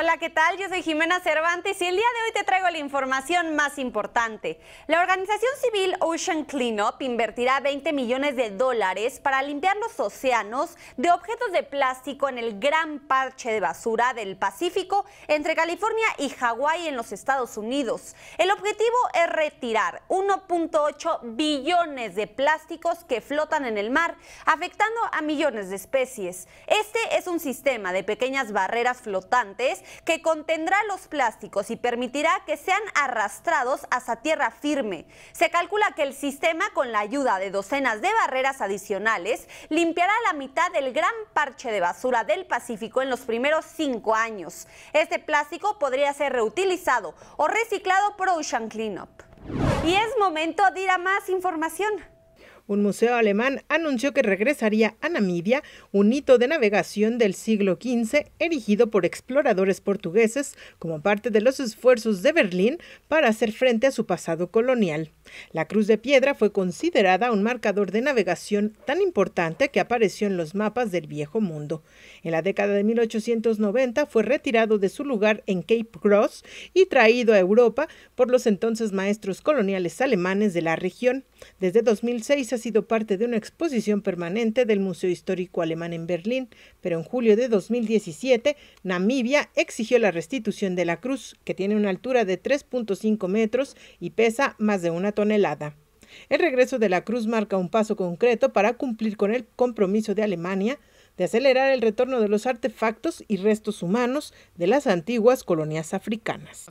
Hola, ¿qué tal? Yo soy Jimena Cervantes y el día de hoy te traigo la información más importante. La organización civil Ocean Cleanup invertirá 20 millones de dólares para limpiar los océanos de objetos de plástico en el gran parche de basura del Pacífico entre California y Hawái en los Estados Unidos. El objetivo es retirar 1.8 billones de plásticos que flotan en el mar, afectando a millones de especies. Este es un sistema de pequeñas barreras flotantes que contendrá los plásticos y permitirá que sean arrastrados hasta tierra firme. Se calcula que el sistema, con la ayuda de docenas de barreras adicionales, limpiará la mitad del gran parche de basura del Pacífico en los primeros cinco años. Este plástico podría ser reutilizado o reciclado por Ocean Cleanup. Y es momento de ir a más información. Un museo alemán anunció que regresaría a Namibia, un hito de navegación del siglo XV erigido por exploradores portugueses como parte de los esfuerzos de Berlín para hacer frente a su pasado colonial. La cruz de piedra fue considerada un marcador de navegación tan importante que apareció en los mapas del viejo mundo. En la década de 1890 fue retirado de su lugar en Cape Cross y traído a Europa por los entonces maestros coloniales alemanes de la región. Desde 2006 ha sido parte de una exposición permanente del Museo Histórico Alemán en Berlín, pero en julio de 2017 Namibia exigió la restitución de la cruz, que tiene una altura de 3.5 metros y pesa más de una tonelada. El regreso de la cruz marca un paso concreto para cumplir con el compromiso de Alemania de acelerar el retorno de los artefactos y restos humanos de las antiguas colonias africanas.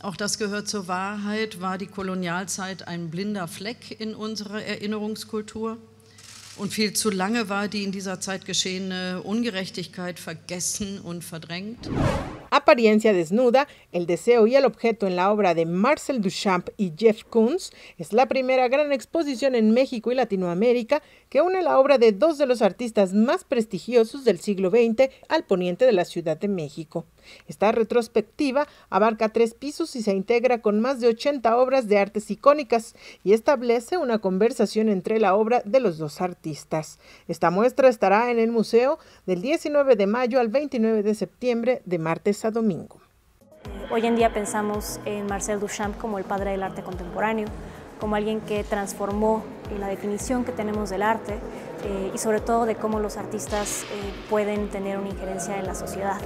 Auch das gehört zur Wahrheit, war die Kolonialzeit ein blinder Fleck in unserer Erinnerungskultur. Und viel zu lange war die in dieser Zeit geschehene Ungerechtigkeit vergessen und verdrängt. Apariencia desnuda, el deseo y el objeto en la obra de Marcel Duchamp y Jeff Koons es la primera gran exposición en México y Latinoamérica que une la obra de dos de los artistas más prestigiosos del siglo XX al poniente de la Ciudad de México. Esta retrospectiva abarca tres pisos y se integra con más de 80 obras de artes icónicas y establece una conversación entre la obra de los dos artistas. Esta muestra estará en el museo del 19 de mayo al 29 de septiembre de martes a domingo. Hoy en día pensamos en Marcel Duchamp como el padre del arte contemporáneo, como alguien que transformó la definición que tenemos del arte eh, y sobre todo de cómo los artistas eh, pueden tener una injerencia en la sociedad.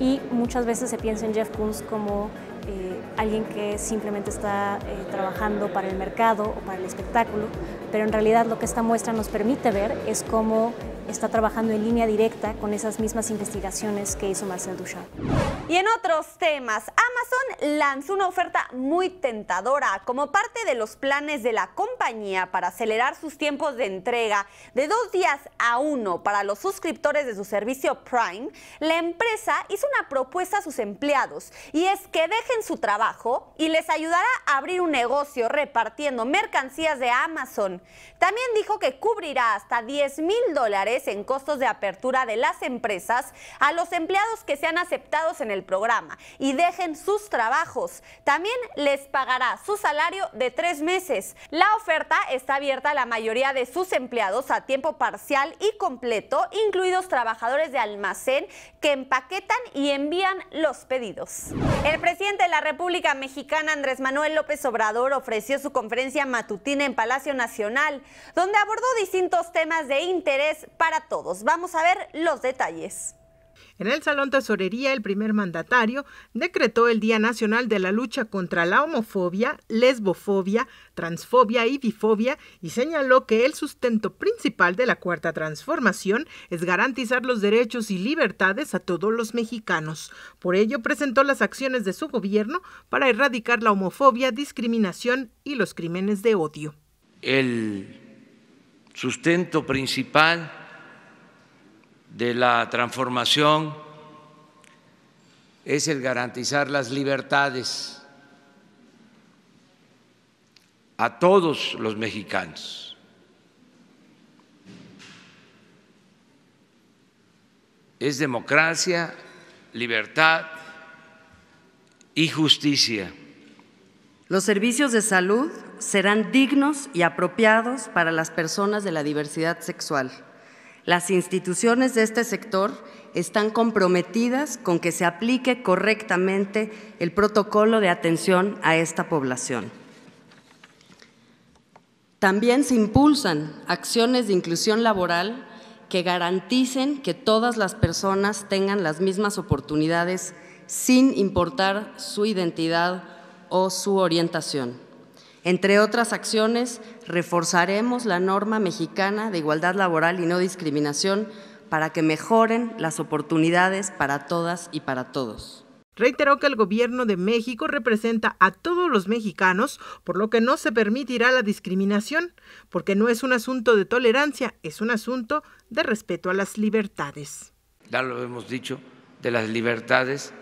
Y muchas veces se piensa en Jeff Koons como eh, alguien que simplemente está trabajando para el mercado o para el espectáculo, pero en realidad lo que esta muestra nos permite ver es cómo está trabajando en línea directa con esas mismas investigaciones que hizo Marcel Duchamp. Y en otros temas, Amazon lanzó una oferta muy tentadora como parte de los planes de la compañía para acelerar sus tiempos de entrega de dos días a uno para los suscriptores de su servicio Prime. La empresa hizo una propuesta a sus empleados y es que dejen su trabajo y les ayudará a abrir un negocio repartiendo mercancías de Amazon. También dijo que cubrirá hasta 10 mil dólares en costos de apertura de las empresas a los empleados que sean aceptados en el programa y dejen sus trabajos. También les pagará su salario de tres meses. La oferta está abierta a la mayoría de sus empleados a tiempo parcial y completo, incluidos trabajadores de almacén que empaquetan y envían los pedidos. El presidente de la República Mexicana, Andrés Manuel López Obrador, ofreció su conferencia matutina en Palacio Nacional, donde abordó distintos temas de interés para para todos. Vamos a ver los detalles. En el Salón Tesorería, el primer mandatario decretó el Día Nacional de la Lucha contra la Homofobia, Lesbofobia, Transfobia y Bifobia y señaló que el sustento principal de la Cuarta Transformación es garantizar los derechos y libertades a todos los mexicanos. Por ello, presentó las acciones de su gobierno para erradicar la homofobia, discriminación y los crímenes de odio. El sustento principal de la transformación es el garantizar las libertades a todos los mexicanos. Es democracia, libertad y justicia. Los servicios de salud serán dignos y apropiados para las personas de la diversidad sexual las instituciones de este sector están comprometidas con que se aplique correctamente el protocolo de atención a esta población. También se impulsan acciones de inclusión laboral que garanticen que todas las personas tengan las mismas oportunidades sin importar su identidad o su orientación. Entre otras acciones, reforzaremos la norma mexicana de igualdad laboral y no discriminación para que mejoren las oportunidades para todas y para todos. Reiteró que el gobierno de México representa a todos los mexicanos, por lo que no se permitirá la discriminación, porque no es un asunto de tolerancia, es un asunto de respeto a las libertades. Ya lo hemos dicho, de las libertades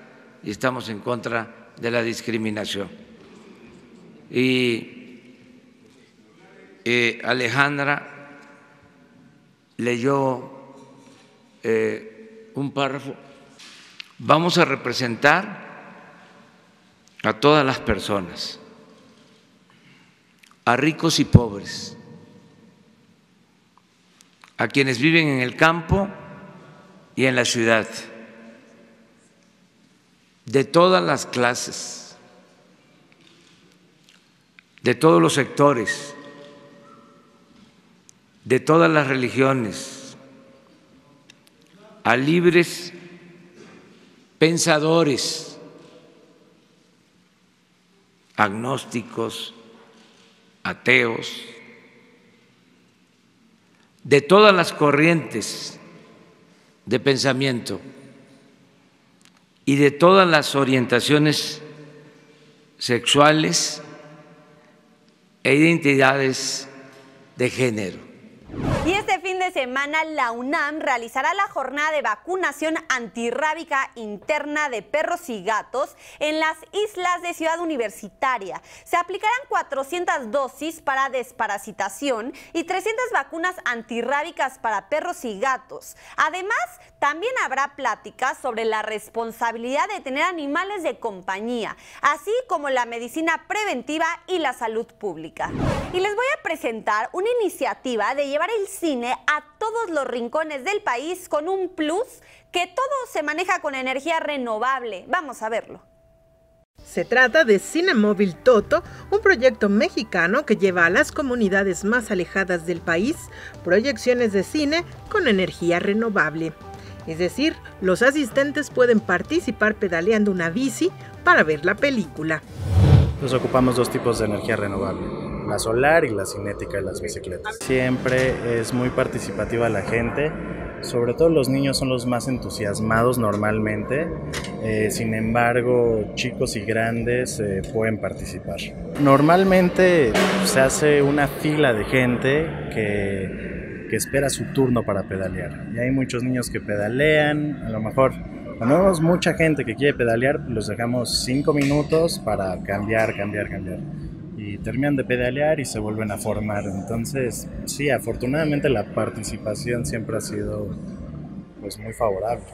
y estamos en contra de la discriminación. Y eh, Alejandra leyó eh, un párrafo. Vamos a representar a todas las personas, a ricos y pobres, a quienes viven en el campo y en la ciudad, de todas las clases, de todos los sectores, de todas las religiones, a libres pensadores, agnósticos, ateos, de todas las corrientes de pensamiento y de todas las orientaciones sexuales e identidades de género. Este semana la UNAM realizará la jornada de vacunación antirrábica interna de perros y gatos en las islas de Ciudad Universitaria. Se aplicarán 400 dosis para desparasitación y 300 vacunas antirrábicas para perros y gatos. Además, también habrá pláticas sobre la responsabilidad de tener animales de compañía, así como la medicina preventiva y la salud pública. Y les voy a presentar una iniciativa de llevar el cine a todos los rincones del país con un plus que todo se maneja con energía renovable. Vamos a verlo. Se trata de Cine Móvil Toto, un proyecto mexicano que lleva a las comunidades más alejadas del país proyecciones de cine con energía renovable. Es decir, los asistentes pueden participar pedaleando una bici para ver la película. Nos ocupamos dos tipos de energía renovable, la solar y la cinética de las bicicletas. Siempre es muy participativa la gente, sobre todo los niños son los más entusiasmados normalmente, eh, sin embargo chicos y grandes eh, pueden participar. Normalmente se hace una fila de gente que que espera su turno para pedalear. Y hay muchos niños que pedalean, a lo mejor cuando vemos mucha gente que quiere pedalear, los dejamos cinco minutos para cambiar, cambiar, cambiar. Y terminan de pedalear y se vuelven a formar. Entonces, sí, afortunadamente la participación siempre ha sido pues muy favorable.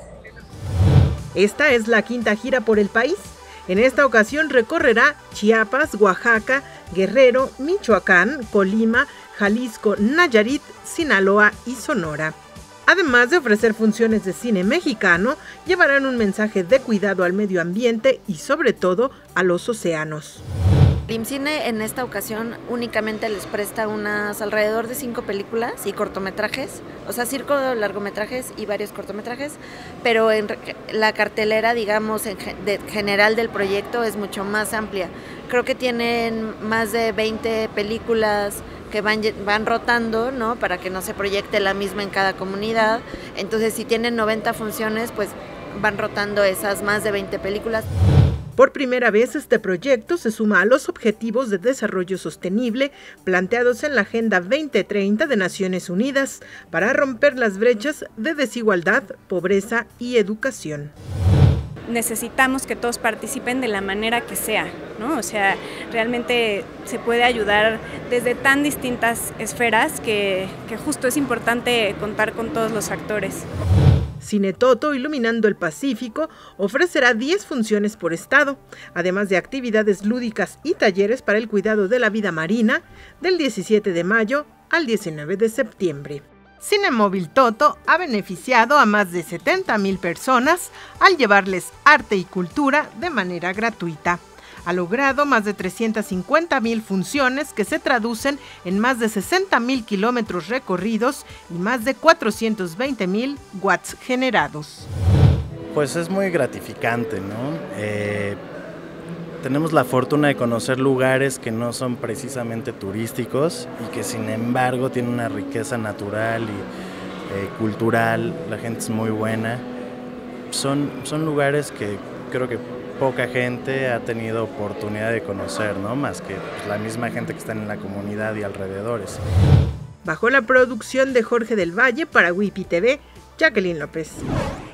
Esta es la quinta gira por el país. En esta ocasión recorrerá Chiapas, Oaxaca, Guerrero, Michoacán, Colima, Jalisco, Nayarit, Sinaloa y Sonora. Además de ofrecer funciones de cine mexicano, llevarán un mensaje de cuidado al medio ambiente y sobre todo a los océanos. IMCINE en esta ocasión únicamente les presta unas alrededor de cinco películas y cortometrajes, o sea, circo largometrajes y varios cortometrajes, pero en la cartelera, digamos, en general del proyecto es mucho más amplia. Creo que tienen más de 20 películas, que van, van rotando, ¿no? Para que no se proyecte la misma en cada comunidad. Entonces, si tienen 90 funciones, pues van rotando esas más de 20 películas. Por primera vez este proyecto se suma a los Objetivos de Desarrollo Sostenible planteados en la Agenda 2030 de Naciones Unidas para romper las brechas de desigualdad, pobreza y educación necesitamos que todos participen de la manera que sea, ¿no? O sea, realmente se puede ayudar desde tan distintas esferas que, que justo es importante contar con todos los actores. Cine Toto, Iluminando el Pacífico, ofrecerá 10 funciones por estado, además de actividades lúdicas y talleres para el cuidado de la vida marina, del 17 de mayo al 19 de septiembre. Cinemóvil Toto ha beneficiado a más de 70 mil personas al llevarles arte y cultura de manera gratuita. Ha logrado más de 350 mil funciones que se traducen en más de 60 mil kilómetros recorridos y más de 420 mil watts generados. Pues es muy gratificante, ¿no? Eh, tenemos la fortuna de conocer lugares que no son precisamente turísticos y que sin embargo tienen una riqueza natural y eh, cultural, la gente es muy buena. Son, son lugares que creo que poca gente ha tenido oportunidad de conocer, ¿no? Más que pues, la misma gente que está en la comunidad y alrededores. Bajo la producción de Jorge del Valle para Wipi TV, Jacqueline López.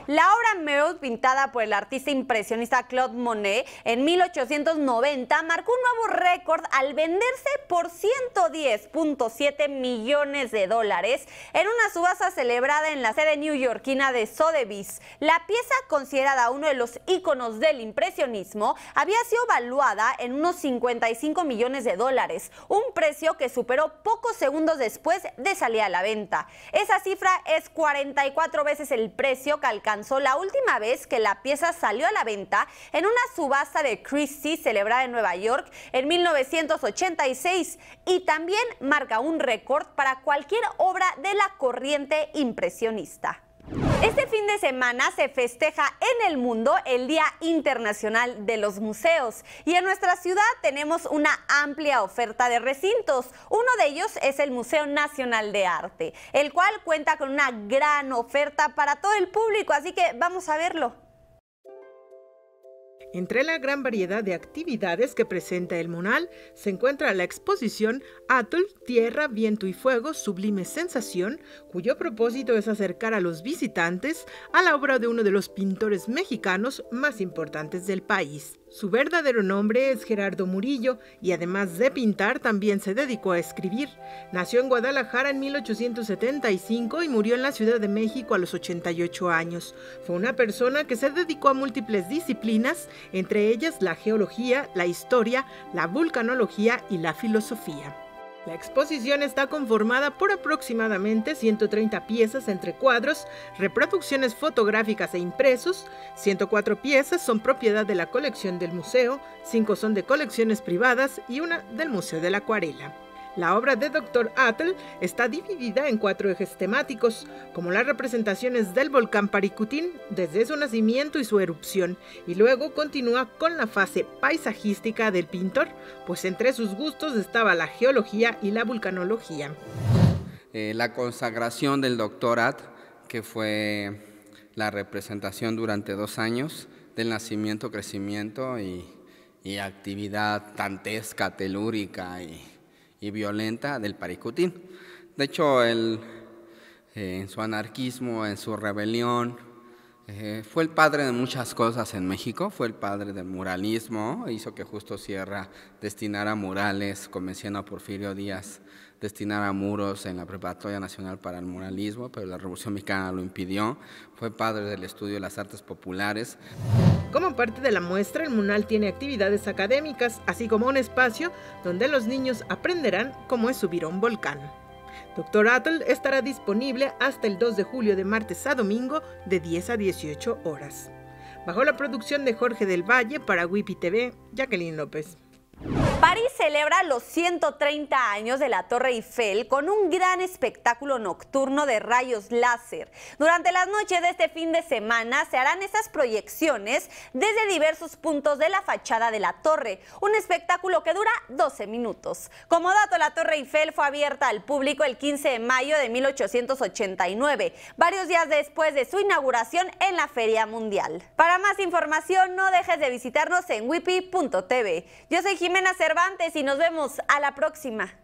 La obra Meryl, pintada por el artista impresionista Claude Monet en 1890, marcó un nuevo récord al venderse por 110.7 millones de dólares en una subasta celebrada en la sede newyorkina de Sotheby's. La pieza, considerada uno de los íconos del impresionismo, había sido valuada en unos 55 millones de dólares, un precio que superó pocos segundos después de salir a la venta. Esa cifra es 44 veces el precio que la última vez que la pieza salió a la venta en una subasta de Christie celebrada en Nueva York en 1986 y también marca un récord para cualquier obra de la corriente impresionista. Este fin de semana se festeja en el mundo el Día Internacional de los Museos y en nuestra ciudad tenemos una amplia oferta de recintos. Uno de ellos es el Museo Nacional de Arte, el cual cuenta con una gran oferta para todo el público, así que vamos a verlo. Entre la gran variedad de actividades que presenta el Monal se encuentra la exposición Atul, Tierra, Viento y Fuego, Sublime Sensación, cuyo propósito es acercar a los visitantes a la obra de uno de los pintores mexicanos más importantes del país. Su verdadero nombre es Gerardo Murillo y además de pintar también se dedicó a escribir. Nació en Guadalajara en 1875 y murió en la Ciudad de México a los 88 años. Fue una persona que se dedicó a múltiples disciplinas, entre ellas la geología, la historia, la vulcanología y la filosofía. La exposición está conformada por aproximadamente 130 piezas entre cuadros, reproducciones fotográficas e impresos, 104 piezas son propiedad de la colección del museo, 5 son de colecciones privadas y una del Museo de la Acuarela. La obra de Dr. Atle está dividida en cuatro ejes temáticos, como las representaciones del volcán Paricutín desde su nacimiento y su erupción, y luego continúa con la fase paisajística del pintor, pues entre sus gustos estaba la geología y la vulcanología. Eh, la consagración del Dr. Atle, que fue la representación durante dos años del nacimiento, crecimiento y, y actividad tantesca, telúrica y y violenta del Paricutín. De hecho, él, eh, en su anarquismo, en su rebelión, eh, fue el padre de muchas cosas en México, fue el padre del muralismo, hizo que Justo Sierra destinara murales, convenciendo a Porfirio Díaz destinara muros en la Preparatoria Nacional para el Muralismo, pero la Revolución Mexicana lo impidió, fue padre del estudio de las artes populares. Como parte de la muestra, el MUNAL tiene actividades académicas, así como un espacio donde los niños aprenderán cómo es subir a un volcán. Doctor Attle estará disponible hasta el 2 de julio de martes a domingo de 10 a 18 horas. Bajo la producción de Jorge del Valle para Wipi TV, Jacqueline López. París celebra los 130 años de la Torre Eiffel con un gran espectáculo nocturno de rayos láser. Durante las noches de este fin de semana se harán esas proyecciones desde diversos puntos de la fachada de la torre, un espectáculo que dura 12 minutos. Como dato, la Torre Eiffel fue abierta al público el 15 de mayo de 1889, varios días después de su inauguración en la Feria Mundial. Para más información, no dejes de visitarnos en wipi.tv. Yo soy Jimena Cervantes y nos vemos a la próxima.